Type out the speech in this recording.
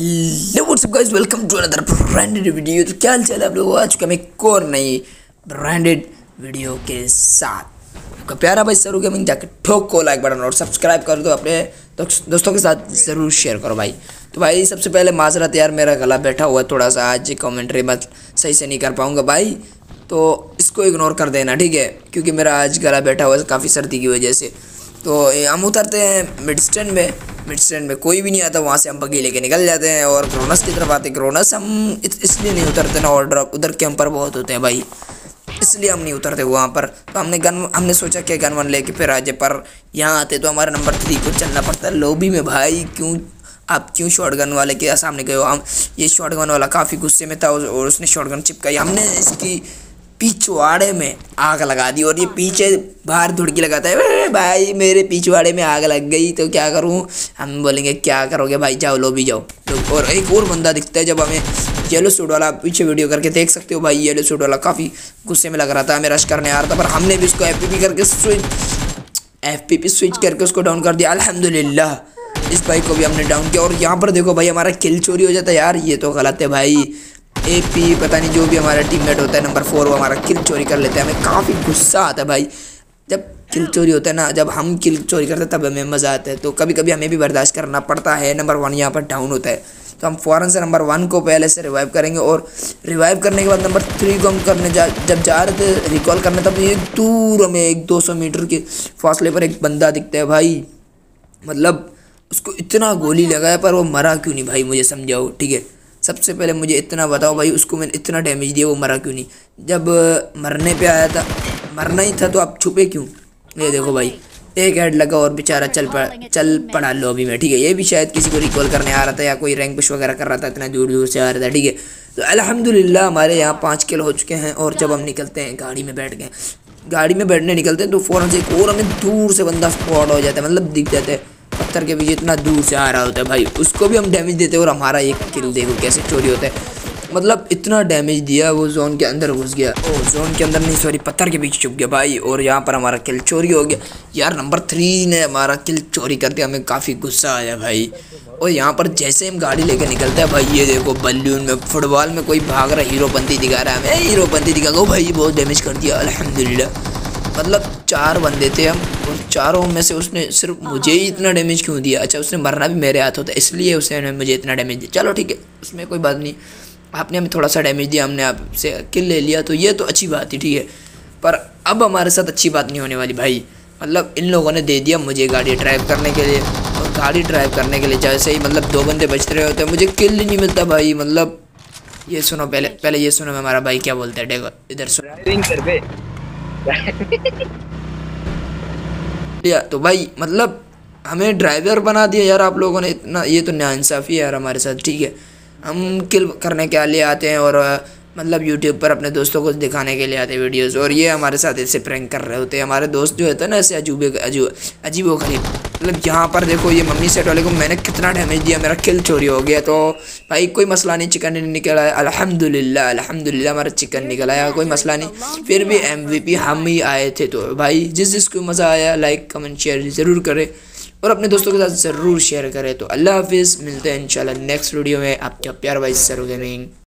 Hello what's up guys welcome to another branded video तो क्या है आप लोगों आज का मैं एक और नई ब्रांडेड वीडियो के साथ। आपका प्यारा भाई सरू गेमिंग जाके ठोक को लाइक बटन और सब्सक्राइब कर दो अपने दोस्तों के साथ ज़रूर शेयर करो भाई। तो भाई, सबसे पहले माजरत यार मेरा गला बैठा हुआ है थोड़ा सा आज कॉमेंट्री मत सही से नहीं कर पाऊँगा भाई। तो इसको इग्नोर कर देना, ठीक है? क्योंकि मेरा आज गला बैठा हुआ है, काफ़ी सर्दी की वजह से। तो हम उतरते हैं मिड स्टैंड में। मिड स्टैंड में कोई भी नहीं आता, वहाँ से हम बगी लेके निकल जाते हैं और क्रोनस की तरफ़ आते क्रोनस हम इसलिए नहीं उतरते ना ऑर्डर उधर कैंपर बहुत होते हैं भाई। इसलिए हम नहीं उतरते वहाँ पर। तो हमने गन, हमने सोचा कि गन वन लेके फिर आजे पर यहाँ आते तो हमारा नंबर थ्री को चलना पड़ता है। लोबी में, भाई, क्यों, आप क्यों शॉर्ट गन वाले के सामने गए हम, ये शॉर्ट गन वाला काफ़ी गुस्से में था और उसने शॉर्ट गन चिपकाई। हमने इसकी पिछवाड़े में आग लगा दी और ये पीछे बाहर धुड़की लगाता है भाई, मेरे पिछवाड़े में आग लग गई तो क्या करूँ? हम बोलेंगे, क्या करोगे भाई, जाओ, लो भी जाओ। तो और एक और बंदा दिखता है, जब हमें येलो सूट वाला पीछे वीडियो करके देख सकते हो भाई येलो सूट वाला काफ़ी गुस्से में लग रहा था, हमें रश करने आ रहा था, पर हमने भी उसको एफ़ करके स्विच एफपीपी स्विच करके उसको डाउन कर दिया। अलहमदिल्ला इस भाई को भी हमने डाउन किया। और यहाँ पर देखो भाई, हमारा किल चोरी हो जाता है। यार, ये तो गलत है भाई। ए पी पता नहीं जो भी हमारा टीममेट होता है नंबर फोर वो हमारा किल चोरी कर लेते हैं। हमें काफ़ी गुस्सा आता है भाई। जब किल चोरी होता है ना, जब हम किल चोरी करते हैं, तब हमें मज़ा आता है। तो कभी कभी हमें भी बर्दाश्त करना पड़ता है। नंबर वन यहाँ पर डाउन होता है। तो हम फ़ौरन से नंबर वन को पहले से रिवाइव करेंगे और रिवाइव करने के बाद नंबर थ्री को हम करने जा, जब जा रहे थे रिकॉल करने, तब एक दूर हमें एक दो सौ मीटर के फासले पर एक बंदा दिखता है भाई। मतलब उसको इतना गोली लगाया पर वो मरा क्यों नहीं भाई, मुझे समझाओ, ठीक है? सबसे पहले मुझे इतना बताओ भाई, उसको मैंने इतना डैमेज दिया, वो मरा क्यों नहीं? जब मरने पे आया था, मरना ही था तो आप छुपे क्यों? ये देखो भाई, एक हेड लगा और बेचारा चल पड़ा चल पड़ा लॉबी में, ठीक है? ये भी शायद किसी को रिकॉल करने आ रहा था या कोई रैंक पुश वगैरह कर रहा था, इतना दूर दूर से आ रहा था, ठीक है? तो अल्हम्दुलिल्लाह, हमारे यहाँ पाँच किलो हो चुके हैं और जब हम निकलते हैं, गाड़ी में बैठ गए। गाड़ी में बैठने निकलते हैं तो फ़ौरन से एक और हमें दूर से बंदा स्पॉट हो जाता है मतलब दिख जाता है। पत्थर के पीछे इतना दूर से आ रहा होता है भाई, उसको भी हम डैमेज देते हैं और हमारा एक किल देखो कैसे चोरी होता है। मतलब इतना डैमेज दिया वो जोन के अंदर घुस गया। ओ जोन के अंदर नहीं सॉरी पत्थर के पीछे छुप गया भाई, और यहाँ पर हमारा किल चोरी हो गया। यार नंबर थ्री ने हमारा किल चोरी कर दिया, हमें काफ़ी गुस्सा आया भाई। और यहाँ पर जैसे हम गाड़ी लेके निकलते हैं भाई, ये देखो बल्लून में फुटबॉल में कोई भाग रहा हीरो बंदी दिखा रहा है हमें। हीरो बंदी दिखा गो भाई बहुत डैमेज कर दिया अलहमदिल्ला मतलब चार बंदे थे हम। और चारों में से उसने सिर्फ़ मुझे ही इतना डैमेज क्यों दिया? अच्छा उसने मरना भी मेरे हाथ होता इसलिए उसने मुझे इतना डैमेज दिया। चलो ठीक है उसमें कोई बात नहीं। आपने हमें थोड़ा सा डैमेज दिया हमने आपसे किल ले लिया तो ये तो अच्छी बात ही ठीक है। पर अब हमारे साथ अच्छी बात नहीं होने वाली भाई। मतलब इन लोगों ने दे दिया मुझे गाड़ी ड्राइव करने के लिए। और गाड़ी ड्राइव करने के लिए जैसे ही मतलब दो बंदे बचते रहे होते हैं मुझे किल नहीं मिलता भाई मतलब ये सुनो पहले पहले ये सुनो हमारा भाई क्या बोलता है डेगो इधर सुनो। तो भाई मतलब हमें ड्राइवर बना दिया यार आप लोगों ने इतना, ये तो नाइंसाफ़ी है यार हमारे साथ, ठीक है। हम किल करने के लिए आते हैं और मतलब यूट्यूब पर अपने दोस्तों को दिखाने के लिए आते हैं वीडियोस और ये हमारे साथ ऐसे प्रैंक कर रहे होते हैं। हमारे दोस्त जो होते हैं ना, ऐसे अजूबे अजूब अजीब गरीब मतलब यहाँ पर देखो ये मम्मी सेट वाले को मैंने कितना डैमेज दिया, मेरा किल चोरी हो गया। तो भाई कोई मसला नहीं चिकन नहीं निकला है। अल्हम्दुलिल्लाह अल्हम्दुलिल्लाह हमारा चिकन निकल आया कोई मसला नहीं। फिर भी एमवीपी हम ही आए थे। तो भाई जिस जिसको मज़ा आया लाइक कमेंट शेयर ज़रूर करें। और अपने दोस्तों के साथ ज़रूर शेयर करें। तो अल्लाह हाफिज़, मिलते हैं इंशाल्लाह नेक्स्ट वीडियो में। आपका प्यार भाई सर गेमिंग